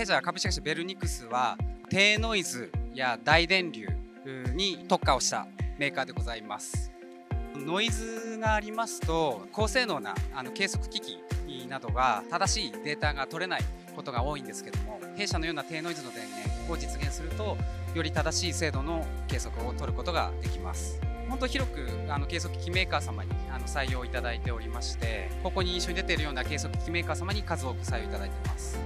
弊社株式会社ベルニクスは低ノイズや大電流に特化をしたメーカーでございます。ノイズがありますと高性能なあの計測機器などが正しいデータが取れないことが多いんですけども弊社のような低ノイズの電源を実現するとより正しい精度の計測を取ることができます。本当広くあの計測機器メーカー様にあの採用いただいておりましてここに一緒に出ているような計測機器メーカー様に数多く採用いただいています。